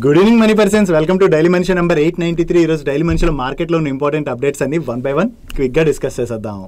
Good evening money persons welcome to daily మనిషి number eight ninety three ఈరోజు daily మనిషిలో మార్కెట్లో ఉన్న ఇంపార్టెంట్ అప్డేట్స్ అన్ని వన్ బై వన్ క్విక్గా డిస్కస్ చేసేద్దాం.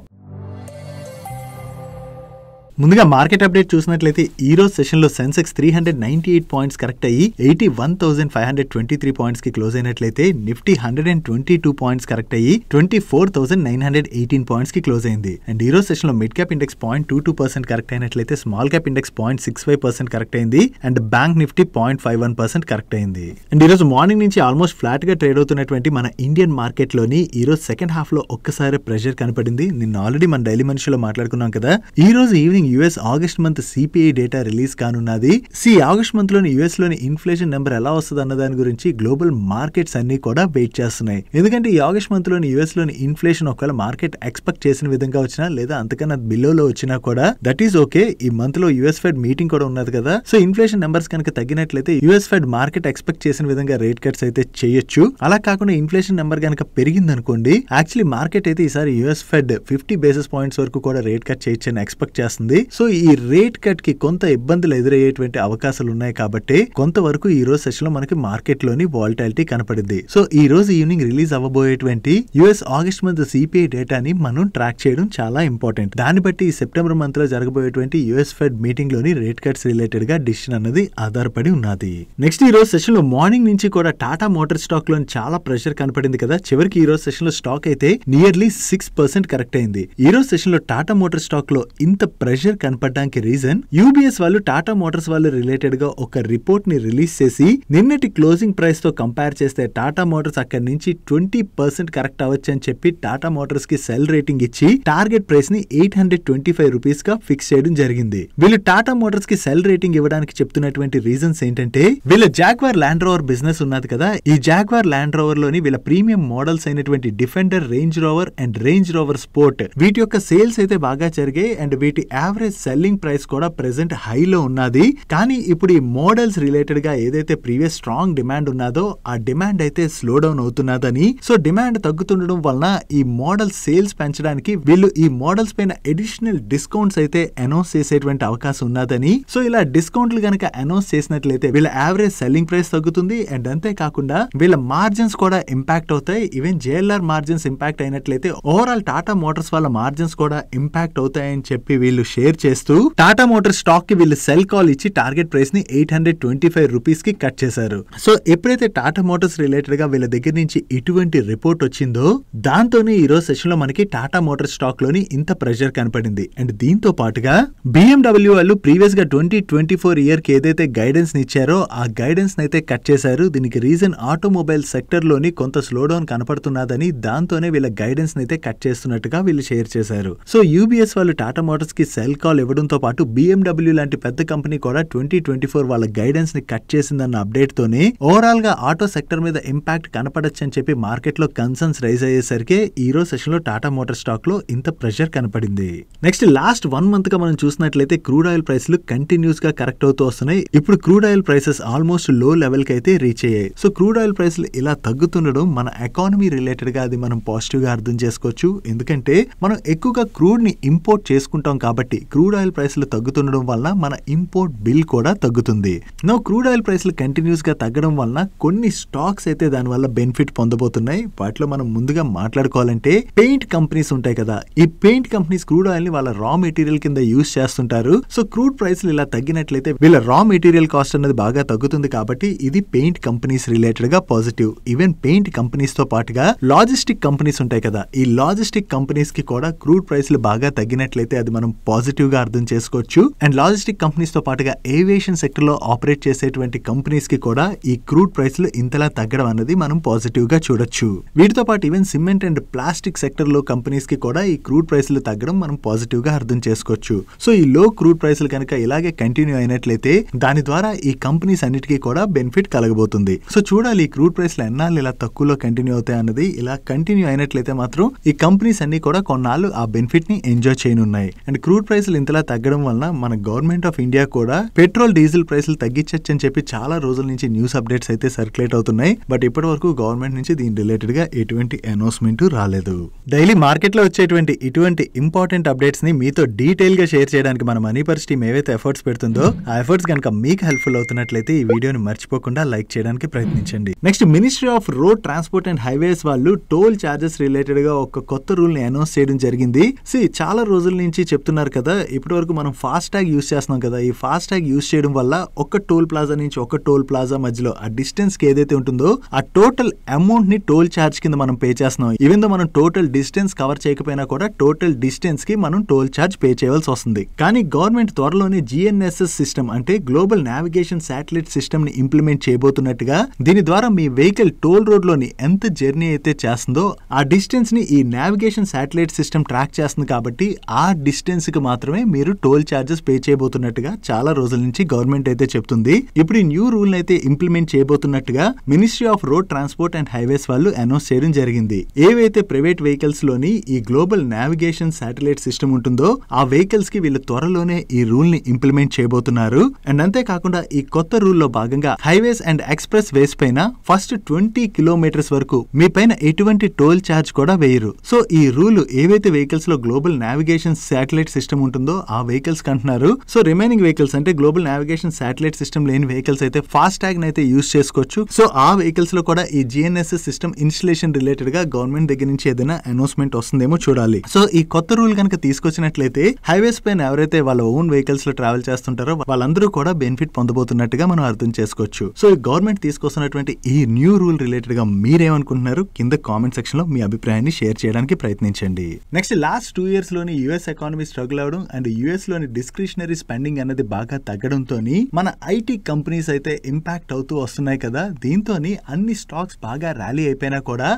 ముందుగా మార్కెట్ అప్డేట్ చూసినట్లయితే ఈ రోజు సెషన్లో Sensex three hundred ninety eight points correct అయ్యి eighty one thousand five hundred twenty three పాయింట్స్కి close అయినట్లయితే Nifty hundred and twenty two points correct అయ్యి twenty four thousand nine hundred eighteen పాయింట్స్కి close అయింది. And ఈ రోజు సెషన్లో mid cap index point two two percent correct అయినట్లయితే small cap index point six five percent correct అయింది. And bank Nifty point five one percent correct అయింది. And ఈ రోజు morning నుంచి ఆల్మోస్ట్ ఫ్లాట్గా ట్రేడ్ అవుతున్నటువంటి మన ఇండియన్ మార్కెట్లోని ఈ రోజు సెకండ్ హాఫ్లో ఒక్కసారి ప్రెషర్ కనపడింది. నిన్న ఆల్రెడీ మన డైలీ మనిషిలో మాట్లాడుకున్నాం కదా. ఈ రోజు evening US August month CPI data release కానున్నది. సి ఆగస్ట్ మంత్లోని యుఎస్లోని ఇన్ఫ్లేషన్ నెంబర్ ఎలా వస్తుంది అన్న దాని గురించి గ్లోబల్ మార్కెట్స్ అన్ని కూడా వెయిట్ చేస్తున్నాయి. ఎందుకంటే ఈ ఆగస్ట్ మంత్లోని యుఎస్లోని ఇన్ఫ్లేషన్ ఒకవేళ మార్కెట్ ఎక్స్పెక్ట్ చేసిన విధంగా వచ్చినా లేదా అంతకన్నా బిలోలో వచ్చినా కూడా దట్ ఈస్ ఓకే ఈ మంత్లో యుఎస్ ఫెడ్ మీటింగ్ కూడా ఉన్నది కదా. సో ఇన్ఫ్లేషన్ నెంబర్స్ కనుక తగ్గినట్లయితే యుఎస్ ఫెడ్ మార్కెట్ ఎక్స్పెక్ట్ చేసిన విధంగా రేట్ కట్స్ అయితే చేయొచ్చు. అలా కాకుండా ఇన్ఫ్లేషన్ నెంబర్ కనుక పెరిగింది అనుకోండి యాక్చువల్లీ మార్కెట్ అయితే ఈసారి US Fed fifty basis points వరకు కూడా రేట్ కట్ చేయొచ్చని ఎక్స్పెక్ట్ చేస్తుంది. సో ఈ రేట్ కట్కి కొంత ఇబ్బందులు ఎదురయ్యేటువంటి అవకాశాలు ఉన్నాయి కాబట్టి కొంతవరకు ఈ రోజు సెషన్లో మనకి మార్కెట్లోని వాలిటాలిటీ కనపడింది. సో ఈ రోజు ఈవినింగ్ రిలీజ్ అవ్వబోయేటువంటి యుఎస్ ఆగస్ట్ మంత్ సిపిఐ డేటాని మనం ట్రాక్ చేయడం చాలా ఇంపార్టెంట్ దాన్ని బట్టి ఈ సెప్టెంబర్ మంత్లో జరగబోయేటువంటి యుఎస్ ఫెడ్ మీటింగ్లోని రేట్ కట్స్ రిలేటెడ్గా డిసిషన్ అన్నది ఆధారపడి ఉన్నది. నెక్స్ట్ ఈ రోజు సెషన్లో మార్నింగ్ నుంచి కూడా టాటా మోటార్ స్టాక్లో చాలా ప్రెషర్ కనపడింది కదా. చివరికి ఈ రోజు సెషన్లో స్టాక్ అయితే నియర్లీ సిక్స్ పర్సెంట్ కరెక్ట్ అయింది. ఈ రోజు సెషన్లో టాటా మోటార్ స్టాక్లో ఇంత ప్రెషర్ కనపడడానికి రీజన్ యూబీఎస్ వాళ్ళు టాటా మోటార్స్ వాళ్ళు రిలేటెడ్గా ఒక రిపోర్ట్ని రిలీజ్ చేసి నిన్నటి క్లోజింగ్ ప్రైస్తో కంపేర్ చేస్తే టాటా మోటార్స్ అక్కడి నుంచి ట్వంటీ పర్సెంట్ కరెక్ట్ అవ్వచ్చు అని చెప్పి టాటా మోటార్స్కి సెల్ రేటింగ్ ఇచ్చి టార్గెట్ ప్రైస్ని ఎయిట్ హండ్రెడ్ ట్వంటీ ఫైవ్ రూపీస్గా ఫిక్స్ చేయడం జరిగింది. వీళ్ళు టాటా మోటార్స్కి సెల్ రేటింగ్ ఇవ్వడానికి చెప్తున్నటువంటి రీజన్స్ ఏంటంటే వీళ్ళ జాగ్వార్ ల్యాండ్ రోవర్ బిజినెస్ ఉన్నది కదా ఈ జాగ్వార్ ల్యాండ్ రోవర్లోని వీళ్ళ ప్రీమియం మోడల్స్ అయినటువంటి Defender Range Rover and Range Rover Sport వీటి యొక్క సేల్స్ అయితే బాగా జరిగాయి అండ్ వీటి యావరేజ్ సెల్లింగ్ ప్రైస్ కూడా ప్రెసెంట్ హైలో ఉన్నది. కానీ ఇప్పుడు ఈ మోడల్స్ రిలేటెడ్గా ఏదైతే ప్రీవియస్ స్ట్రాంగ్ డిమాండ్ ఉన్నదో ఆ డిమాండ్ అయితే స్లో డౌన్ అవుతున్నదని. సో డిమాండ్ తగ్గుతుండడం వలన ఈ మోడల్ సేల్స్ పెంచడానికి వీళ్ళు ఈ మోడల్స్ పైన అడిషనల్ డిస్కౌంట్స్ అయితే అనౌన్స్ చేసేటువంటి అవకాశం ఉన్నదని. సో ఇలా డిస్కౌంట్లు గనక అనౌన్స్ చేసినట్లయితే వీళ్ళ యావరేజ్ సెల్లింగ్ ప్రైస్ తగ్గుతుంది. అండ్ అంతేకాకుండా వీళ్ళ మార్జిన్స్ కూడా ఇంపాక్ట్ అవుతాయి. ఈవెన్ జేఎల్ఆర్ మార్జిన్స్ ఇంపాక్ట్ అయినట్లయితే ఓవరాల్ టాటా మోటార్స్ వాళ్ళ మార్జిన్స్ కూడా ఇంపాక్ట్ అవుతాయని చెప్పి వీళ్ళు షేర్ చేస్తూ టాటా మోటార్ స్టాక్కి వీళ్ళు సెల్ కాల్ ఇచ్చి టార్గెట్ ప్రైస్ని ఎయిట్ హండ్రెడ్ ట్వంటీ ఫైవ్ రూపీస్కి కట్ చేశారు. సో ఎప్పుడైతే టాటా మోటార్స్ రిలేటెడ్గా వీళ్ళ దగ్గర నుంచి ఇటువంటి రిపోర్ట్ వచ్చిందో దాంతోనే ఈ రోజు సెషన్లో మనకి టాటా మోటార్ స్టాక్లోని ఇంత ప్రెషర్ కనపడింది. అండ్ దీంతో పాటుగా బిఎండబ్ల్యూ వాళ్ళు ప్రీవియస్గా ట్వంటీ ట్వంటీ ఫోర్ ఇయర్కి ఏదైతే గైడెన్స్ ఇచ్చారో ఆ గైడెన్స్ అయితే కట్ చేశారు. దీనికి రీజన్ ఆటోమొబైల్ సెక్టర్లోని కొంత స్లో డౌన్ కనపడుతున్నదని దాంతోనే వీళ్ళ గైడెన్స్ అయితే కట్ చేస్తున్నట్టుగా వీళ్ళు షేర్ చేశారు. సో యూబీఎస్ వాళ్ళు టాటా మోటార్స్కి సెల్ కాల్ ఇవ్వడంతో పాటు బీఎండబ్ల్యూ లాంటి పెద్ద కంపెనీ కూడా ట్వంటీ ట్వంటీ ఫోర్ వాళ్ళ గైడెన్స్ని కట్ చేసిందన్న అప్డేట్ తోని ఓవరాల్గా ఆటో సెక్టర్ మీద ఇంపాక్ట్ కనపడచ్చు అని చెప్పి మార్కెట్లో కన్సర్న్స్ రైజ్ అయ్యేసరికి ఈ రోజు సెషన్లో టాటా మోటార్ స్టాక్లో ఇంత ప్రెషర్ కనపడింది. నెక్స్ట్ లాస్ట్ వన్ మంత్గా మనం చూసినట్లయితే క్రూడ్ ఆయిల్ ప్రైస్లు కంటిన్యూస్గా కరెక్ట్ అవుతూ వస్తున్నాయి. ఇప్పుడు క్రూడ్ ఆయిల్ ప్రైసెస్ ఆల్మోస్ట్లో లెవెల్కి అయితే రీచ్ అయ్యాయి. సో క్రూడ్ ఆయిల్ ప్రైస్లు ఇలా తగ్గుతుండడం మన ఎకానమీ రిలేటెడ్గా అది మనం పాజిటివ్గా అర్థం చేసుకోవచ్చు. ఎందుకంటే మనం ఎక్కువగా క్రూడ్ని ఇంపోర్ట్ చేసుకుంటాం కాబట్టి క్రూడ్ ఆయిల్ ప్రైస్లు తగ్గుతుండడం వలన మన ఇంపోర్ట్ బిల్ కూడా తగ్గుతుంది. నో క్రూడ్ ఆయిల్ ప్రైస్లు కంటిన్యూస్గా తగ్గడం వలన కొన్ని స్టాక్స్ అయితే దాని వల్ల బెనిఫిట్ పొందబోతున్నాయి. వాటిలో మనం ముందుగా మాట్లాడుకోవాలంటే పెయింట్ కంపెనీస్ ఉంటాయి కదా. ఈ పెయింట్ కంపెనీస్ క్రూడ్ ఆయిల్ని వాళ్ళ రా మెటీరియల్ కింద యూస్ చేస్తుంటారు. సో క్రూడ్ ప్రైస్లు ఇలా తగ్గినట్లయితే వీళ్ళ రా మెటీరియల్ కాస్ట్ అనేది బాగా తగ్గుతుంది కాబట్టి ఇది పెయింట్ కంపెనీస్ రిలేటెడ్గా పాజిటివ్. ఈవెన్ పెయింట్ కంపెనీస్తో పాటుగా లాజిస్టిక్ కంపెనీస్ ఉంటాయి కదా. ఈ లాజిస్టిక్ కంపెనీస్కి కూడా క్రూడ్ ప్రైస్లు బాగా తగ్గినట్లయితే అది మనం పాజిటివ్ గా అర్థం చేసుకోవచ్చు. అండ్ లాజిస్టిక్ కంపెనీస్తో పాటుగా ఏవియేషన్ సెక్టర్లో ఆపరేట్ చేసేటువంటి కంపెనీస్కి కూడా ఈ క్రూడ్ ప్రైస్లు ఇంతలా తగ్గడం అనేది మనం పాజిటివ్గా చూడొచ్చు. వీటితో పాటు ఈవెన్ సిమెంట్ అండ్ ప్లాస్టిక్ సెక్టర్లో కంపెనీస్కి కూడా ఈ క్రూడ్ ప్రైస్లు తగ్గడం మనం పాజిటివ్గా అర్థం చేసుకోవచ్చు. సో ఈ లో క్రూడ్ ప్రైస్లు కనుక ఇలాగే కంటిన్యూ అయినట్లయితే దాని ద్వారా ఈ కంపెనీస్ అన్నిటికీ కూడా బెనిఫిట్ కలగబోతుంది. సో చూడాలి ఈ క్రూడ్ ప్రైస్లు ఎన్నాళ్ళు ఇలా తక్కువలో కంటిన్యూ అవుతాయి అన్నది. ఇలా కంటిన్యూ అయినట్లయితే మాత్రం ఈ కంపెనీస్ అన్ని కూడా కొన్నాళ్ళు ఆ బెనిఫిట్ని ఎంజాయ్ చేయనున్నాయి. అండ్ క్రూడ్ ప్రైస్ ప్రైసులు ఇంతలా తగ్గడం వలన మన గవర్నమెంట్ ఆఫ్ ఇండియా కూడా పెట్రోల్ డీజిల్ ప్రైసులు తగ్గించచ్చు అని చెప్పి చాలా రోజుల నుంచి న్యూస్ అప్డేట్స్ అయితే సర్క్యులేట్ అవుతున్నాయి. బట్ ఇప్పటి వరకు గవర్నమెంట్ నుంచి దీని రిలేటెడ్గా ఎటువంటి అనౌన్స్మెంట్ రాలేదు. డైలీ మార్కెట్లో వచ్చేటువంటి ఇటువంటి ఇంపార్టెంట్ అప్డేట్స్ని మీతో డీటెయిల్గా షేర్ చేయడానికి మన మనీ పర్స్ టీమ్ ఏవైతే ఎఫర్ట్స్ పెడుతుందో ఆ ఎఫర్ట్స్ కనుక మీకు హెల్ప్ఫుల్ అవుతున్నట్లయితే ఈ వీడియోని మర్చిపోకుండా లైక్ చేయడానికి ప్రయత్నించండి. Next ministry of road transport and highways వాళ్ళు టోల్ చార్జెస్ రిలేటెడ్గా ఒక కొత్త రూల్ని అనౌన్స్ చేయడం జరిగింది. సి చాలా రోజుల నుంచి చెప్తున్నారు కదా కదా ఇప్పటివరకు మనం ఫాస్ట్ ట్యాగ్ యూస్ చేస్తున్నాం కదా ఈ ఫాస్ట్ ట్యాగ్ యూస్ చేయడం వల్ల ఒక టోల్ ప్లాజా నుంచి ఒక టోల్ ప్లాజా మధ్యలో ఆ డిస్టెన్స్కి ఏదైతే ఉంటుందో ఆ టోటల్ అమౌంట్ని టోల్ చార్జ్ కింద మనం పే చేస్తున్నాం. ఈవెన్ దో మనం టోటల్ డిస్టెన్స్ కవర్ చేయకపోయినా కూడా టోటల్ డిస్టెన్స్కి మనం టోల్ చార్జ్ పే చేయవలసి వస్తుంది. కానీ గవర్నమెంట్ త్వరలోనే జిఎన్ఎస్ఎస్ సిస్టమ్ అంటే గ్లోబల్ నావిగేషన్ శాటిలైట్ సిస్టమ్ని ఇంప్లిమెంట్ చేయబోతున్నట్టుగా దీని ద్వారా మీ వెహికల్ టోల్ రోడ్లోని ఎంత జర్నీ అయితే చేస్తుందో ఆ డిస్టెన్స్ని ఈ నావిగేషన్ శాటిలైట్ సిస్టమ్ ట్రాక్ చేస్తుంది కాబట్టి ఆ డిస్టెన్స్కి మాత్రమే మీరు టోల్ చార్జెస్ పే చేయబోతున్నట్టుగా చాలా రోజుల నుంచి గవర్నమెంట్ అయితే చెప్తుంది. ఇప్పుడు ఈ న్యూ రూల్ అయితే implement చేయబోతున్నట్టుగా ministry of road transport and highways వాళ్ళు అనౌన్స్ చేయడం జరిగింది. ఏవైతే ప్రైవేట్ వెహికల్స్లోని ఈ గ్లోబల్ నావిగేషన్ శాటిలైట్ సిస్టమ్ ఉంటుందో ఆ వెహికల్స్కి వీళ్ళు త్వరలోనే ఈ రూల్ని ఇంప్లిమెంట్ చేయబోతున్నారు. అండ్ అంతేకాకుండా ఈ కొత్త రూల్లో భాగంగా హైవేస్ అండ్ ఎక్స్ప్రెస్ వేస్ పైన ఫస్ట్ ట్వంటీ కిలోమీటర్స్ వరకు మీ పైన ఎటువంటి టోల్ చార్జ్ కూడా వేయరు. సో ఈ రూల్ ఏవైతే వెహికల్స్లో గ్లోబల్ నావిగేషన్ శాటిలైట్ సిస్టమ్ ఉంటుందో ఆ వెహికల్స్ కంటున్నారు సో రిమైనింగ్ వెహికల్స్ అంటే గ్లోబల్ నావిగేషన్ శాటిలైట్ సిస్టమ్ లేని వెహికల్స్ అయితే ఫాస్ట్ ట్యాగ్ అయితే యూస్ చేసుకోవచ్చు. సో ఆ వెహికల్స్లో కూడా ఈ జిఎన్ఎస్ఎస్ సిస్టమ్ ఇన్స్టలేషన్ రిలేటెడ్గా గవర్నమెంట్ దగ్గర నుంచి ఏదైనా అనౌన్స్మెంట్ వస్తుందేమో చూడాలి. సో ఈ కొత్త రూల్ కనుక తీసుకొచ్చినట్లయితే హైవేస్ పైన ఎవరైతే వాళ్ళ ఓన్ వెహికల్స్లో ట్రావెల్ చేస్తుంటారో వాళ్ళందరూ కూడా బెనిఫిట్ పొందబోతున్నట్టుగా మనం అర్థం చేసుకోవచ్చు. సో ఈ గవర్నమెంట్ తీసుకొస్తున్నటువంటి ఈ న్యూ రూల్ రిలేటెడ్గా మీరేమనుకుంటున్నారు? కింద కామెంట్ సెక్షన్లో మీ అభిప్రాయాన్ని షేర్ చేయడానికి ప్రయత్నించండి. నెక్స్ట్ లాస్ట్ టూ ఇయర్స్లోని యుఎస్ ఎకానమీ స్ట్రగుల్ అవడం అండ్ యుఎస్లోని డిస్క్రిషనరీ స్పెండింగ్ అనేది బాగా తగ్గడంతో మన ఐటీ కంపెనీస్ అయితే ఇంపాక్ట్ అవుతూ వస్తున్నాయి కదా. దీంతో అన్ని స్టాక్స్ బాగా ర్యాలీ అయిపోయినా కూడా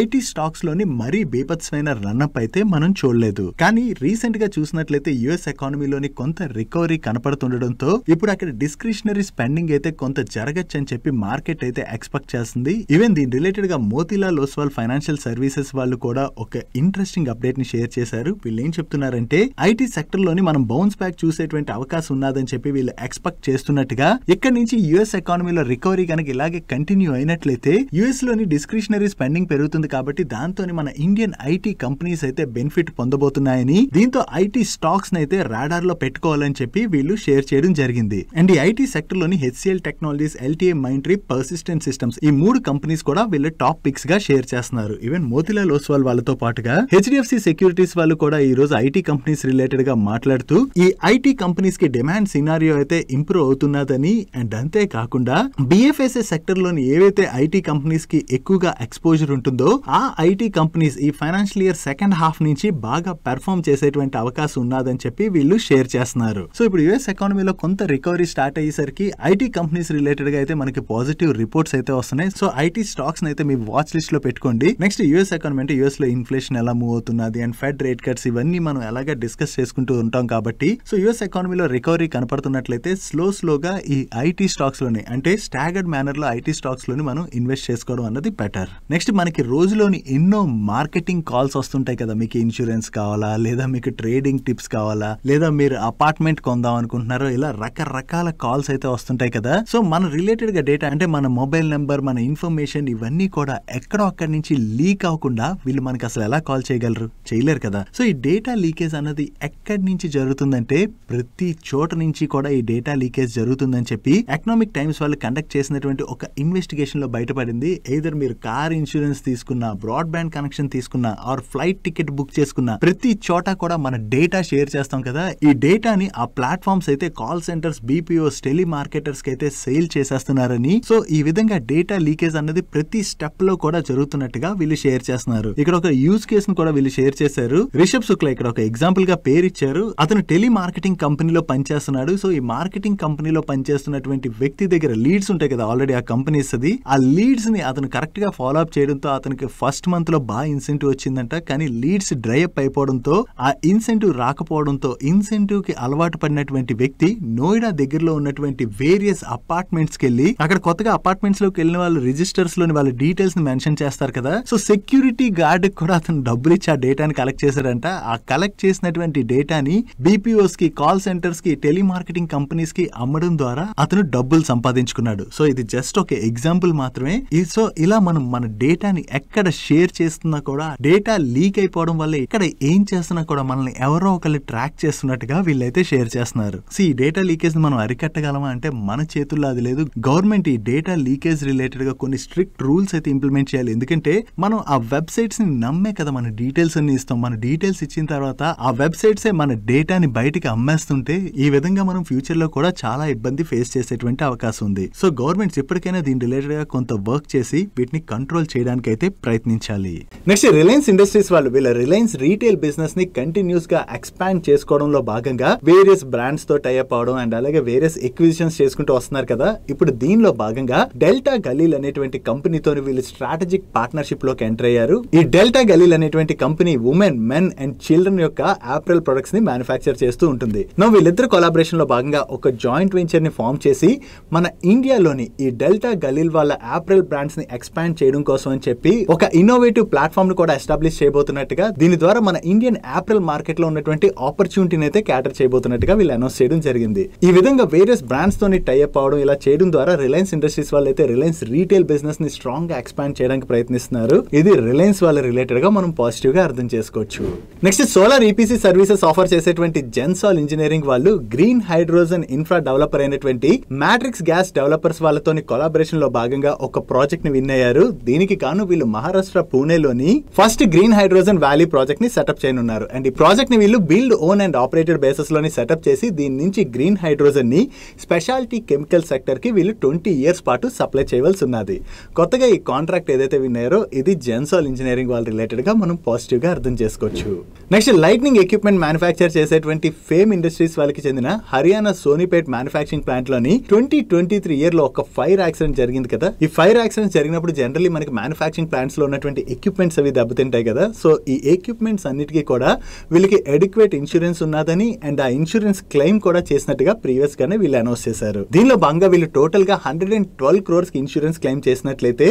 ఐటీ స్టాక్స్లోని మరీ బీభత్సమైన రన్అప్ అయితే మనం చూడలేదు. కానీ రీసెంట్గా చూసినట్లయితే యుఎస్ ఎకానమీలోని కొంత రికవరీ కనపడుతుండడంతో ఇప్పుడు అక్కడ డిస్క్రిషనరీ స్పెండింగ్ అయితే కొంత జరగచ్చు అని చెప్పి మార్కెట్ అయితే ఎక్స్పెక్ట్ చేస్తుంది. ఈవెన్ దీని రిలేటెడ్గా మోతిలాల్ ఓస్వాల్ ఫైనాన్షియల్ సర్వీసెస్ వాళ్ళు కూడా ఒక ఇంట్రెస్టింగ్ అప్డేట్ని షేర్ చేశారు. వీళ్ళు ఏం చెప్తున్నారంటే ఐటీ సెక్టర్లోని మనం బౌన్స్ బ్యాక్ చూసేటువంటి అవకాశం ఉన్నదని చెప్పి వీళ్ళు ఎక్స్పెక్ట్ చేస్తున్నట్టుగా ఇక్కడ నుంచి యుఎస్ ఎకానమీలో రికవరీ కనుక ఇలాగే కంటిన్యూ అయినట్లయితే యుఎస్లోని డిస్క్రిషనరీ స్పెండింగ్ పెరుగుతుంది కాబట్టి దాంతో మన ఇండియన్ ఐటీ కంపెనీస్ అయితే బెనిఫిట్ పొందబోతున్నాయని దీంతో ఐటీ స్టాక్స్ అయితే రాడార్లో పెట్టుకోవాలని చెప్పి వీళ్ళు షేర్ చేయడం జరిగింది. అండ్ ఈ IT సెక్టర్లోని HCL Technologies LTI Mindtree Persistent Systems ఈ మూడు కంపెనీస్ కూడా వీళ్ళు టాప్ పిక్స్గా షేర్ చేస్తున్నారు. ఈవెన్ మోతిలాల్ ఓస్వాల్ వాళ్ళతో పాటుగా హెచ్డిఎఫ్సి సెక్యూరిటీస్ వాళ్ళు కూడా ఈ రోజు ఐటీ కంపెనీస్ రిలేటెడ్గా మాట్లాడుతూ ఈ ఐటీ కంపెనీస్కి డిమాండ్ సినారియో అయితే ఇంప్రూవ్ అవుతున్నదని అండ్ అంతే కాకుండా బిఎఫ్ఎస్ఏ సెక్టర్లోని ఏవైతే ఐటీ కంపెనీస్కి ఎక్కువగా ఎక్స్పోజర్ ఉంటుందో ఆ ఐటీ కంపెనీస్ ఈ ఫైనాన్షియల్ ఇయర్ సెకండ్ హాఫ్ నుంచి బాగా పెర్ఫామ్ చేసేటువంటి అవకాశం ఉన్నదని చెప్పి వీళ్ళు షేర్ చేస్తున్నారు. సో ఇప్పుడు యుఎస్ ఎకానమీలో కొంత రికవరీ స్టార్ట్ అయ్యేసరికి ఐటీ కంపెనీస్ రిలేటెడ్గా అయితే మనకి పాజిటివ్ రిపోర్ట్స్ అయితే వస్తున్నాయి. సో ఐటీ స్టాక్స్ అయితే మీ వాచ్ లిస్ట్లో పెట్టుకోండి. నెక్స్ట్ యుఎస్ ఎకానమీ అంటే యుఎస్లో ఇన్ఫ్లేషన్ ఎలా మూవ్ అవుతున్నది అండ్ ఫెడ్ రేట్ కట్స్ ఇవన్నీ మనం ఎలాగా డిస్కస్ చేసుకుంటాం ఉంటాం కాబట్టి సో యుఎస్ ఎకానమీలో రికవరీ కనపడుతున్నట్లయితే స్లో స్లోగా ఈ ఐటీ స్టాక్స్లోని అంటే స్టాగర్డ్ మేనర్లో ఐటీ స్టాక్స్లోని మనం ఇన్వెస్ట్ చేసుకోవడం అన్నది బెటర్. నెక్స్ట్ మనకి రోజులోని ఎన్నో మార్కెటింగ్ కాల్స్ వస్తుంటాయి కదా మీకు ఇన్సూరెన్స్ కావాలా లేదా మీకు ట్రేడింగ్ టిప్స్ కావాలా లేదా మీరు అపార్ట్మెంట్ కొందాం అనుకుంటున్నారో ఇలా రకరకాల కాల్స్ అయితే వస్తుంటాయి కదా. సో మన రిలేటెడ్గా డేటా అంటే మన మొబైల్ నెంబర్ మన ఇన్ఫర్మేషన్ ఇవన్నీ కూడా ఎక్కడో అక్కడి నుంచి లీక్ అవ్వకుండా వీళ్ళు మనకి అసలు ఎలా కాల్ చేయగలరు? చేయలేరు కదా. సో ఈ డేటా లీకేజ్ అన్నది ఎక్కడి నుంచి జరుగుతుందంటే ప్రతి చోట నుంచి కూడా ఈ డేటా లీకేజ్ జరుగుతుందని చెప్పి ఎకనామిక్ టైమ్స్ వాళ్ళు కండక్ట్ చేసినటువంటి ఒక ఇన్వెస్టిగేషన్లో బయటపడింది. ఏదర్ మీరు కార్ ఇన్సూరెన్స్ తీసుకున్నా బ్రాడ్బ్యాండ్ కనెక్షన్ తీసుకున్నా ఆర్ ఫ్లైట్ టికెట్ బుక్ చేసుకున్నా ప్రతి చోట కూడా మన డేటా షేర్ చేస్తాం కదా. ఈ డేటాని ఆ ప్లాట్ఫామ్స్ అయితే కాల్ సెంటర్స్ బీపీఓస్ టెలి మార్కెటర్స్కి అయితే సేల్ చేసేస్తున్నారని. సో ఈ విధంగా డేటా లీకేజ్ అన్నది ప్రతి స్టెప్లో కూడా జరుగుతున్నట్టుగా వీళ్ళు షేర్ చేస్తున్నారు. ఇక్కడ ఒక యూజ్ కేస్ను కూడా వీళ్ళు షేర్ చేశారు. రిషబ్ శుక్లా ఇక్కడ ఒక ఎగ్జాంపుల్గా పేరు ఇచ్చారు. అతను టెలి మార్కెటింగ్ కంపెనీలో పనిచేస్తున్నాడు. సో ఈ మార్కెటింగ్ కంపెనీలో పనిచేస్తున్నటువంటి వ్యక్తి దగ్గర లీడ్స్ ఉంటాయి కదా ఆల్రెడీ ఆ కంపెనీస్ అది ఆ లీడ్స్ని అతను కరెక్ట్గా ఫాలో అప్ చేయడంతో అతనికి ఫస్ట్ మంత్లో బాగా ఇన్సెంటివ్ వచ్చిందంట. కానీ లీడ్స్ డ్రై అప్ అయిపోవడంతో ఆ ఇన్సెంటివ్ రాకపోవడంతో ఇన్సెంటివ్కి అలవాటు పడినటువంటి వ్యక్తి నోయిడా దగ్గరలో ఉన్నటువంటి వేరియస్ అపార్ట్మెంట్స్కి వెళ్ళి అక్కడ కొత్తగా అపార్ట్మెంట్స్లోకి వెళ్ళిన వాళ్ళు రిజిస్టర్స్లోని వాళ్ళ డీటెయిల్స్ని మెన్షన్ చేస్తారు కదా. సో సెక్యూరిటీ గార్డ్ కూడా అతను డబ్బులు ఇచ్చి ఆ డేటాని కలెక్ట్ చేశాడంట. ఆ కలెక్ట్ చేసినటువంటి డేటా డేటాని బీపీఓస్కి కాల్ సెంటర్స్కి టెలిమార్కెటింగ్ కంపెనీస్కి అమ్మడం ద్వారా అతను డబ్బులు సంపాదించుకున్నాడు. సో ఇది జస్ట్ ఒక ఎగ్జాంపుల్ మాత్రమే. సో ఇలా మనం మన డేటాని ఎక్కడ షేర్ చేస్తున్నా కూడా డేటా లీక్ అయిపోవడం వల్ల ఇక్కడ ఏం చేస్తున్నా కూడా మనల్ని ఎవరో ఒకళ్ళు ట్రాక్ చేస్తున్నట్టుగా వీళ్ళైతే షేర్ చేస్తున్నారు. సో ఈ డేటా లీకేజ్ మనం అరికట్టగలమా అంటే మన చేతుల్లో అది లేదు. గవర్నమెంట్ ఈ డేటా లీకేజ్ రిలేటెడ్గా కొన్ని స్ట్రిక్ట్ రూల్స్ అయితే ఇంప్లిమెంట్ చేయాలి. ఎందుకంటే మనం ఆ వెబ్సైట్స్ని నమ్మే కదా మన డీటెయిల్స్ అన్ని ఇస్తాం. మన డీటెయిల్స్ ఇచ్చిన తర్వాత ఆ వెబ్సైట్స్ మన డేటాని బయటికి అమ్మేస్తుంటే ఈ విధంగా మనం ఫ్యూచర్లో కూడా చాలా ఇబ్బంది ఫేస్ చేసేటువంటి అవకాశం ఉంది. సో గవర్నమెంట్స్ ఇప్పటికైనా దీని రిలేటెడ్గా కొంత వర్క్ చేసి వీటిని కంట్రోల్ చేయడానికి అయితే ప్రయత్నించాలి. నెక్స్ట్ రిలయన్స్ ఇండస్ట్రీస్ వాళ్ళు వీళ్ళ రిలయన్స్ రీటైల్ బిజినెస్ని కంటిన్యూస్గా ఎక్స్పాండ్ చేసుకోవడంలో భాగంగా వేరియస్ బ్రాండ్స్తో టైఅప్ అవడం అండ్ అలాగే వేరియస్ ఎక్విజిషన్స్ చేసుకుంటూ వస్తున్నారు కదా. ఇప్పుడు దీనిలో భాగంగా డెల్టా గలీల్ అనేటువంటి కంపెనీతో వీళ్ళు స్ట్రాటజిక్ పార్ట్నర్షిప్లోకి ఎంటర్ అయ్యారు. ఈ డెల్టా గలీల్ అనేటువంటి company women men and children యొక్క ఆప్రిల్ ప్రొడక్ట్ ప్రొడక్ట్స్ని మ్యానుఫ్యాక్చర్ చేస్తూ ఉంటుంది. నో వీళ్ళిద్దరు కొలాబరేషన్లో భాగంగా ఒక జాయింట్ వెంచర్ని ఫామ్ చేసి మన ఇండియాలోని ఈ డెల్టా గలీల్ వాళ్ళ ఆప్రిల్ బ్రాండ్స్ని ఎక్స్పాండ్ చేయడం కోసం అని చెప్పి ఒక ఇన్నోవేటివ్ ప్లాట్ఫామ్ను కూడా ఎస్టాబ్లిష్ చేయబోతున్నట్టుగా దీని ద్వారా మన ఇండియన్ ఆప్రిల్ మార్కెట్లో ఉన్నటువంటి ఆపర్చునిటీని అయితే క్యాటర్ చేయబోతున్నట్టుగా వీళ్ళు అనౌన్స్ చేయడం జరిగింది. ఈ విధంగా వేరియస్ బ్రాండ్స్ తోని టైఅప్ అవడం ఇలా చేయడం ద్వారా రిలయన్స్ ఇండస్ట్రీస్ వాళ్ళు అయితే రిలయన్స్ రీటైల్ బిజినెస్ని స్ట్రాంగ్గా ఎక్స్పాండ్ చేయడానికి ప్రయత్నిస్తున్నారు. ఇది రిలయన్స్ వాళ్ళ రిలేటెడ్గా మనం పాజిటివ్గా అర్థం చేసుకోవచ్చు. Next solar EPC services offer చేసేటువంటి జెన్సాల్ ఇంజనీరింగ్ వాళ్ళు గ్రీన్ హైడ్రోజన్ ఇన్ఫ్రా డెవలపర్ అయినటువంటి మ్యాట్రిక్స్ గ్యాస్ డెవలపర్స్ వాళ్ళతోని కొలాబరేషన్లో భాగంగా ఒక ప్రాజెక్ట్ని విన్ అయ్యారు. దీనికి కాను వీళ్ళు మహారాష్ట్ర పూణేలోని ఫస్ట్ గ్రీన్ హైడ్రోజన్ వ్యాలీ ప్రాజెక్ట్ని సెటప్ చేయనున్నారు. అండ్ ఈ ప్రాజెక్ట్ని వీళ్ళు బిల్డ్ ఓన్ అండ్ ఆపరేటెడ్ బేసిస్లోని సెటప్ చేసి దీని నుంచి గ్రీన్ హైడ్రోజన్ని స్పెషాలిటీ కెమికల్ సెక్టర్కి వీళ్ళు ట్వంటీ ఇయర్స్ పాటు సప్లై చేయవలసి ఉన్నది. కొత్తగా ఈ కాంట్రాక్ట్ ఏదైతే విన్నారో ఇది జెన్సాల్ ఇంజనీరింగ్ వాళ్ళ రిలేటెడ్గా మనం పాజిటివ్గా అర్థం చేసుకోవచ్చు. నెక్స్ట్ లైట్నింగ్ ఎక్విప్మెంట్ మ్యానుఫ్యాక్చర్ చేసేటువంటి ఫేమ్ ఇండస్ట్రీస్ వాళ్ళకి చెందిన హర్యానా సోనిపేట్ మ్యానుఫ్యాక్చరింగ్ ప్లాంట్లోని ట్వంటీ ట్వంటీ త్రీ ఇయర్లో ఒక ఫైర్ యాక్సిడెంట్ జరిగింది కదా. ఈ ఫైర్ యాక్సిడెంట్ జరిగినప్పుడు జనరల్లీ మనకి మ్యానుఫ్యాక్చరింగ్ ప్లాంట్స్లో ఉన్నటువంటి ఎక్విప్మెంట్స్ అవి దెబ్బతింటాయి కదా. సో ఈ ఎక్విప్మెంట్స్ అన్నిటికీ కూడా వీళ్ళకి ఎడిక్వేట్ ఇన్సూరెన్స్ ఉన్నదని అండ్ ఆ ఇన్సూరెన్స్ క్లెయిమ్ కూడా చేసినట్టుగా ప్రీవియస్ గానే వీళ్ళు అనౌన్స్ చేశారు. దీనిలో భాగంగా వీళ్ళు టోటల్గా హండ్రెడ్ అండ్ ట్వెల్వ్ క్రోర్స్కి ఇన్సూరెన్స్ క్లెయిమ్ చేసినట్లయితే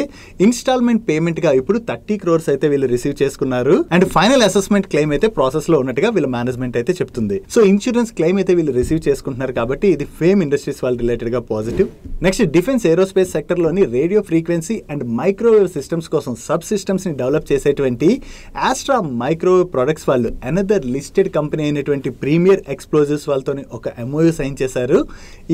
ఇన్స్టాల్మెంట్ పేమెంట్గా ఇప్పుడు థర్టీ క్రోర్స్ అయితే వీళ్ళు రిసీవ్ చేసుకున్నారు. అండ్ ఫైనల్ అసెస్మెంట్ క్లెయిమ్ అయితే ప్రాసెస్లో ఉన్నట్టుగా వీళ్ళు మేనేజ్మెంట్ అయితే చెప్తుంది. సో ఇన్సూరెన్స్ క్లెయిమ్ అయితే వీళ్ళు రిసీవ్ చేసుకుంటున్నారు కాబట్టి ఇది ఫేమ్ ఇండస్ట్రీస్ వాళ్ళ రిలేటెడ్గా positive next defence aerospace సెక్టర్లోని radio frequency and microwave systems కోసం సబ్ సిస్టమ్స్ని డెవలప్ చేసేటువంటి ఆస్ట్రా మైక్రోవేవ్ ప్రొడక్ట్స్ వాళ్ళు అనదర్ లిస్టెడ్ కంపెనీ అయినటువంటి ప్రీమియర్ ఎక్స్ప్లోజివ్స్ వాళ్ళతో ఒక ఎంఓయూ సైన్ చేశారు.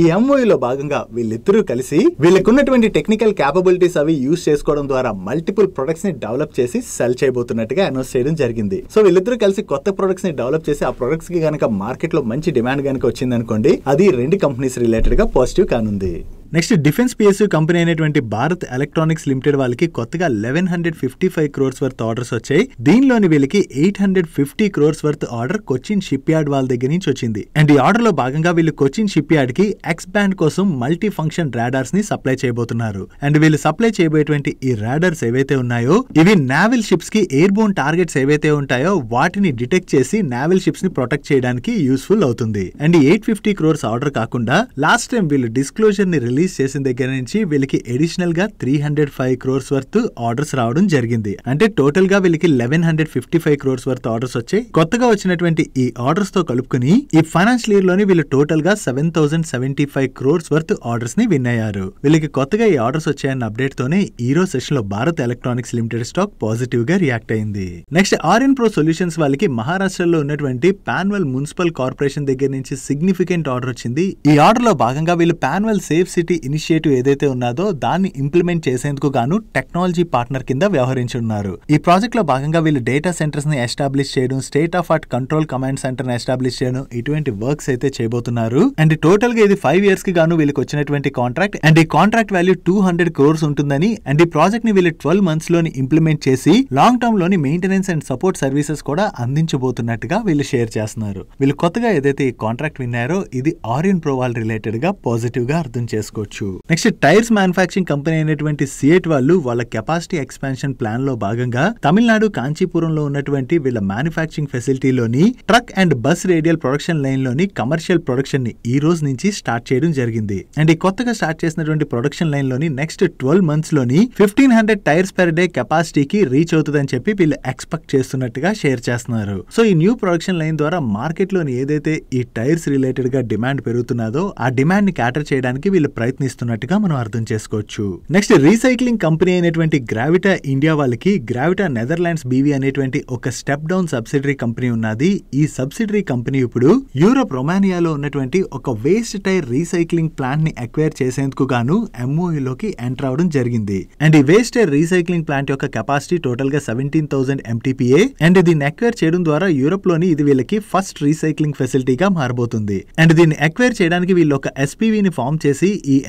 ఈ ఎంఓయూలో భాగంగా వీళ్ళిద్దరూ కలిసి వీళ్ళకున్నటువంటి టెక్నికల్ క్యాపబిలిటీస్ అవి యూస్ చేసుకోవడం ద్వారా మల్టిపుల్ ప్రొడక్ట్స్ని డెవలప్ చేసి సెల్ చేయబోతున్నట్టుగా అనౌన్స్ చేయడం జరిగింది. సో వీళ్ళిద్దరూ కలిసి కొత్త ప్రొడక్ట్స్ని డెవలప్ చేసి ఆ ప్రొడక్ట్స్కి కనుక మార్కెట్లో మంచి డిమాండ్ కనుక వచ్చింది అనుకోండి అది రెండు కంపెనీస్ రిలేటెడ్గా పాజిటివ్ కానుంది. నెక్స్ట్ డిఫెన్స్ పిఎస్యూ కంపెనీ అయినటువంటి భారత్ ఎలక్ట్రానిక్స్ లిమిటెడ్ వాళ్ళకి కొత్తగా eleven hundred fifty five crores worth orders వచ్చాయి. దీనిలోని వీళ్ళకి eight hundred fifty crores worth order Cochin shipyard వాళ్ళ దగ్గర నుంచి వచ్చింది. అండ్ ఈ ఆర్డర్లో భాగంగా వీళ్ళు కొచ్చిన్ షిప్ యార్డ్కి ఎక్స్ బ్యాండ్ కోసం మల్టీ ఫంక్షన్ రాడార్స్ని సప్లై చేయబోతున్నారు. అండ్ వీళ్ళు సప్లై చేయబోయేటువంటి ఈ రాడర్స్ ఏవైతే ఉన్నాయో ఇవి నావెల్ షిప్స్కి ఎయిర్ బోన్ టార్గెట్స్ ఏవైతే ఉంటాయో వాటిని డిటెక్ట్ చేసి నావెల్ షిప్స్ని ప్రొటెక్ట్ చేయడానికి యూస్ఫుల్ అవుతుంది. And eight fifty crores order కాకుండా లాస్ట్ టైం వీళ్ళు డిస్క్లోజర్ని రిలీజ్ చేసిన దగ్గర నుంచి వీళ్ళకి అడిషనల్గా three hundred five crores worth orders రావడం జరిగింది. అంటే టోటల్గా వీళ్ళకి eleven hundred fifty five crores worth orders వచ్చాయి. కొత్తగా వచ్చినటువంటి ఈ ఆర్డర్స్తో కలుపుకుని ఈ ఫైనాన్షియల్ ఇయర్లోని వీళ్ళు టోటల్గా seven thousand seventy five crores worth ఆర్డర్స్ని win అయ్యారు. వీళ్ళకి కొత్తగా ఈ ఆర్డర్స్ వచ్చాయన్న అప్డేట్ తోనే ఈ రోజు సెషన్లో భారత్ ఎలక్ట్రానిక్స్ లిమిటెడ్ స్టాక్ పాజిటివ్గా రియాక్ట్ అయింది. నెక్స్ట్ ఆర్ఎన్ ప్రో సొల్యూషన్స్ వాళ్ళకి మహారాష్ట్రలో ఉన్నటువంటి పాన్వల్ మున్సిపల్ కార్పొరేషన్ దగ్గర నుంచి సిగ్నిఫికెంట్ ఆర్డర్ వచ్చింది. ఈ ఆర్డర్లో భాగంగా వీళ్ళు పాన్వల్ సేఫ్ సిటీ ఇనిషియేటివ్ ఏదైతే ఉన్నదో దాన్ని ఇంప్లిమెంట్ చేసేందుకు గాను టెక్నాలజీ పార్ట్నర్ కింద వ్యవహరించున్నారు ఈ ప్రాజెక్ట్లో భాగంగా వీళ్ళు డేటా సెంటర్స్ని ఎస్టాబ్లిష్ చేయడం state of art control command సెంటర్ని ఎస్టాబ్లిష్ చేయడం ఇటువంటి వర్క్స్ అయితే చేయబోతున్నారు. అండ్ టోటల్గా ఇది ఫైవ్ ఇయర్స్కి గాను వీళ్ళకి వచ్చినటువంటి కాంట్రాక్ట్. అండ్ ఈ contract value two hundred crores ఉంటుందని అండ్ ఈ ప్రాజెక్ట్ని వీళ్ళు ట్వెల్వ్ మంత్స్లోని ఇంప్లిమెంట్ చేసి లాంగ్ టర్మ్లోని మెయింటెనెన్స్ అండ్ సపోర్ట్ సర్వీసెస్ కూడా అందించబోతున్నట్టుగా వీళ్ళు షేర్ చేస్తున్నారు. వీళ్ళు కొత్తగా ఏదైతే ఈ కాంట్రాక్ట్ విన్నారో ఇది ఆరియన్ ప్రోవాల్ రిలేటెడ్గా పాజిటివ్గా అర్థం చేసుకోవచ్చు చేసుకోవచ్చు నెక్స్ట్ టైర్స్ మ్యానుఫాక్చరింగ్ కంపెనీ అయినటువంటి సిఎట్ వాళ్ళు వాళ్ళ కెపాసిటీ ఎక్స్పాన్షన్ ప్లాన్లో భాగంగా తమిళనాడు కాంచీపురంలో ఉన్నటువంటి వీళ్ళ manufacturing ఫెసిలిటీలోని truck and bus radial production లైన్లోని commercial ప్రొడక్షన్ని ఈ రోజు నుంచి స్టార్ట్ చేయడం జరిగింది. అండ్ ఈ కొత్తగా స్టార్ట్ చేసినటువంటి ప్రొడక్షన్ లైన్లోని next twelve మంత్స్లోని fifteen hundred tyres per day కెపాసిటీకి reach అవుతుందని చెప్పి వీళ్ళు ఎక్స్పెక్ట్ చేస్తున్నట్టుగా షేర్ చేస్తున్నారు. సో ఈ న్యూ ప్రొడక్షన్ లైన్ ద్వారా మార్కెట్లోని ఏదైతే ఈ టైర్స్ రిలేటెడ్గా డిమాండ్ పెరుగుతున్నదో ఆ డిమాండ్ని క్యాటర్ చేయడానికి వీళ్ళు ప్రయత్నిస్తున్నట్టుగా మనం అర్థం చేసుకోవచ్చు. నెక్స్ట్ రీసైక్లింగ్ కంపెనీ అయినటువంటి గ్రావిటా ఇండియా వాళ్ళకి గ్రావిటా నెదర్లాండ్స్ బీవీ అనేటువంటి ఒక స్టెప్ డౌన్ సబ్సిడరీ కంపెనీ ఉన్నది. ఈ సబ్సిడరీ కంపెనీ ఇప్పుడు యూరోప్ రొమానియాలో ఉన్నటువంటి ఒక వేస్ట్ టైర్ రీసైక్లింగ్ ప్లాంట్ని అక్వైర్ చేసేందుకు గాను MOU లోకి ఎంటర్ అవడం జరిగింది. అండ్ ఈ వేస్ట్ టైర్ రీసైక్లింగ్ ప్లాంట్ యొక్క కెపాసిటీ టోటల్గా సెవెంటీన్ థౌసండ్ ఎంటీపీఏ అండ్ దీన్ని అక్వైర్ చేయడం ద్వారా యూరప్లోని ఇది వీళ్ళకి ఫస్ట్ రీసైక్లింగ్ ఫెసిలిటీగా మారబోతుంది. అండ్ దీన్ని అక్వైర్ చేయడానికి వీళ్ళు ఒక ఎస్పీవీని ఫామ్ చేసి ఈ ఈ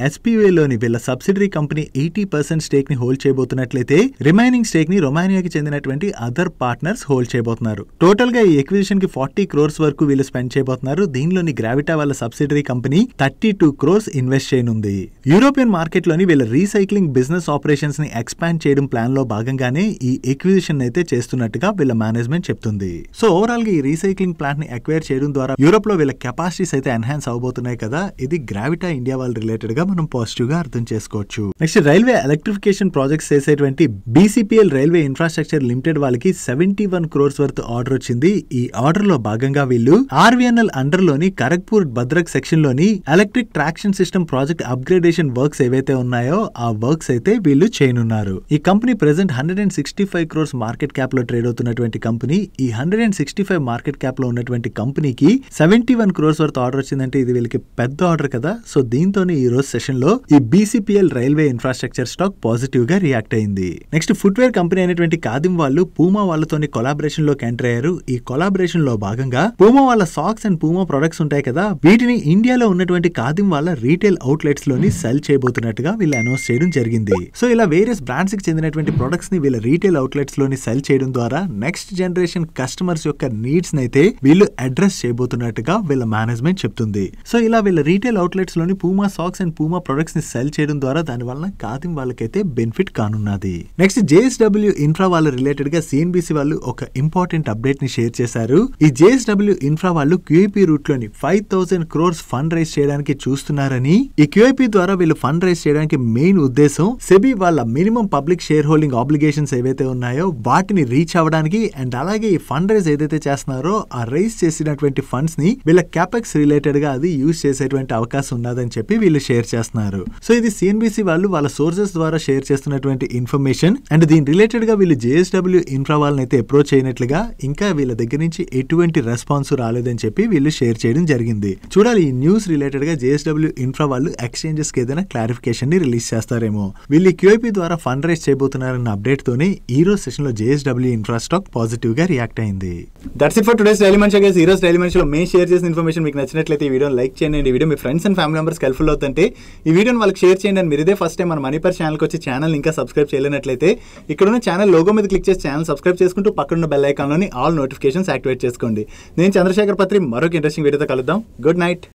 లోని వీళ్ళ సబ్సిడరీ కంపెనీ ఎయిటీ పర్సెంట్ స్టేక్ని హోల్డ్ చేయబోతున్నట్లయితే రిమైనింగ్ స్టేక్ని రొమానియాకి చెందినటువంటి అదర్ పార్ట్నర్స్ హోల్డ్ చేయబోతున్నారు. టోటల్గా ఈ ఎక్విజిషన్కి ఫార్టీ క్రోర్స్ వరకు వీళ్ళు స్పెండ్ చేయబోతున్నారు. దీనిలోని గ్రావిటా వాళ్ళ subsidiary company thirty two crores invest చేయనుంది. యూరోపియన్ మార్కెట్లోని వీళ్ళ రీసైక్లింగ్ బిజినెస్ ఆపరేషన్స్ని ఎక్స్పాండ్ చేయడం ప్లాన్లో భాగంగానే ఈ ఎక్విజిషన్ అయితే చేస్తున్నట్టుగా వీళ్ళ మేనేజ్మెంట్ చెప్తుంది. సో ఓవరాల్గా ఈ రీసైక్లింగ్ ప్లాంట్ని అక్వైర్ చేయడం ద్వారా యూరోప్లో వీళ్ళ కెపాసిటీస్ అయితే ఎన్హాన్స్ అవబోతున్నాయి కదా. ఇది గ్రావిటా ఇండియా వాళ్ళ రిలేటెడ్ గా మనం పాజిటివ్గా అర్థం చేసుకోవచ్చు. నెక్స్ట్ రైల్వే ఎలక్ట్రిఫికేషన్ ప్రాజెక్ట్స్ చేసేటువంటి బీసీపీఎల్ రైల్వే ఇన్ఫ్రాస్ట్రక్చర్ లిమిటెడ్ వాళ్ళకి seventy one crores worth order వచ్చింది. ఈ ఆర్డర్లో భాగంగా వీళ్ళు ఆర్వీఎన్ఎల్ అండర్లోని Kharagpur Bhadrak సెక్షన్లోని electric traction system project upgradation works ఏవైతే ఉన్నాయో ఆ వర్క్స్ అయితే వీళ్ళు చేయనున్నారు. ఈ company present hundred and sixty five crores market క్యాప్లో trade అవుతున్నటువంటి కంపెనీ ఈ hundred and sixty five market క్యాప్లో ఉన్నటువంటి కంపెనీకి seventy one crores worth order వచ్చిందంటే ఇది వీళ్ళకి పెద్ద ఆర్డర్ కదా. సో దీంతోనే ఈ రోజు సెషన్లో ఈ బీసీపీఎల్ రైల్వే ఇన్ఫ్రాస్ట్రక్చర్ స్టాక్ పాజిటివ్గా రియాక్ట్ అయింది. నెక్స్ట్ ఫుట్వేర్ కంపెనీ అయినటువంటి కాదిం వాళ్ళు పూమా వాళ్ళతోని కొలాబరేషన్లోకి ఎంటర్ అయ్యారు. ఈ కొలాబరేషన్లో భాగంగా పూమా వాళ్ళ సాక్స్ అండ్ పూమా ప్రొడక్ట్స్ ఉంటాయి కదా వీటిని ఇండియాలో ఉన్నటువంటి కాదిం వాళ్ళ రీటైల్ అవుట్లెట్స్లోని సెల్ చేయబోతున్నట్టుగా వీళ్ళు అనౌన్స్ చేయడం జరిగింది. సో ఇలా వేరియస్ బ్రాండ్స్కి చెందినటువంటి ప్రొడక్ట్స్ని వీళ్ళ రీటైల్ అవుట్లెట్స్లోని సెల్ చేయడం ద్వారా నెక్స్ట్ జనరేషన్ కస్టమర్స్ యొక్క నీడ్స్ అయితే వీళ్ళు అడ్రస్ చేయబోతున్నట్టుగా వీళ్ళ మేనేజ్మెంట్ చెప్తుంది. సో ఇలా వీళ్ళ రీటైల్ అవుట్లెట్స్లోని పూమా సాక్స్ అండ్ పూమా ప్రొడక్ట్స్ని సెల్ చేయడం ద్వారా దాని వలన కాదిం వాళ్ళకైతే బెనిఫిట్ కానున్నది. నెక్స్ట్ జేఎస్డబ్ల్యూ ఇన్ఫ్రా వాళ్ళ రిలేటెడ్గా సిఎన్బిసి వాళ్ళు ఒక ఇంపార్టెంట్ అప్డేట్ని షేర్ చేశారు. ఈ జేఎస్డబ్ల్యూ ఇన్ఫ్రా వాళ్ళు QIP రూట్లోని five thousand crores fund raise చేయడానికి చూస్తున్నారని ఈ క్యూఐపీ ద్వారా వీళ్ళు ఫండ్ రైజ్ చేయడానికి మెయిన్ ఉద్దేశం సెబీ వాళ్ళ minimum public share holding obligations ఏవైతే ఉన్నాయో వాటిని రీచ్ అవ్వడానికి అండ్ అలాగే ఈ ఫండ్ రైజ్ ఏదైతే చేస్తున్నారో ఆ రైజ్ చేసినటువంటి ఫండ్స్ని వీళ్ళ క్యాపెక్స్ రిలేటెడ్గా అది యూజ్ చేసేటువంటి అవకాశం ఉన్నదని చెప్పి వీళ్ళు షేర్ చేస్తున్నారు. సో ఇది సిఎన్బిసి వాళ్ళు వాళ్ళ సోర్సెస్ ద్వారా షేర్ చేస్తున్నటువంటి ఇన్ఫర్మేషన్. అండ్ దీని రిలేటెడ్గా వీళ్ళు జేఎస్డబ్ల్యూ ఇన్ఫ్రా వాళ్ళని అయితే అప్రోచ్ అయినట్లుగా ఇంకా వీళ్ళ దగ్గర నుంచి ఎటువంటి రెస్పాన్స్ రాలేదని చెప్పి వీళ్ళు షేర్ చేయడం జరిగింది. చూడాలి ఈ న్యూస్ రిలేటెడ్గా జేఎస్డబ్ల్యూ ఇన్ఫ్రా వాళ్ళు ఎక్స్చేంజెస్కి ఏదైనా క్లారిఫికేషన్ని రిలీజ్ చేస్తారేమో. వీళ్ళు క్యూఐపీ ద్వారా ఫండ్ రైజ్ చేయబోతున్నారన్న అప్డేట్ తోనే ఈ రోజు సెషన్లో జేఎస్డబ్ల్యూ ఇన్ఫ్రా స్టాక్ పాజిటివ్గా రియాక్ట్ అయింది. That's it for today's daily మనిషి గైస్ ఈ రోజు డైలీ మనిషిలో మేము షేర్ చేసిన ఇన్ఫర్మేషన్ మీకు నచ్చినట్లయితే ఈ వీడియో లైక్ చేయండి. ఈ video me friends and family members helpful అవుతుంటే ఈ వీడియోని వాళ్ళకి షేర్ చేయండి అండ్ మీరు ఇదే ఫస్ట్ టైం మన మనీ పర్ ఛానల్కి వచ్చి ఛానల్ ఇంకా సబ్స్క్రైబ్ చేయలేనట్లయితే ఇక్కడ ఉన్న ఛానల్ లోగో మీద క్లిక్ చేసి ఛానల్ సబ్స్క్రైబ్ చేసుకుంటూ పక్కన బెల్ ఐకాన్లోని ఆల్ నోటిఫికేషన్స్ యాక్టివేట్ చేసుకోండి. నేను చంద్రశేఖర్ పత్రి మరొక ఇంట్రెస్టింగ్ వీడియోతో కలుద్దాం. Good night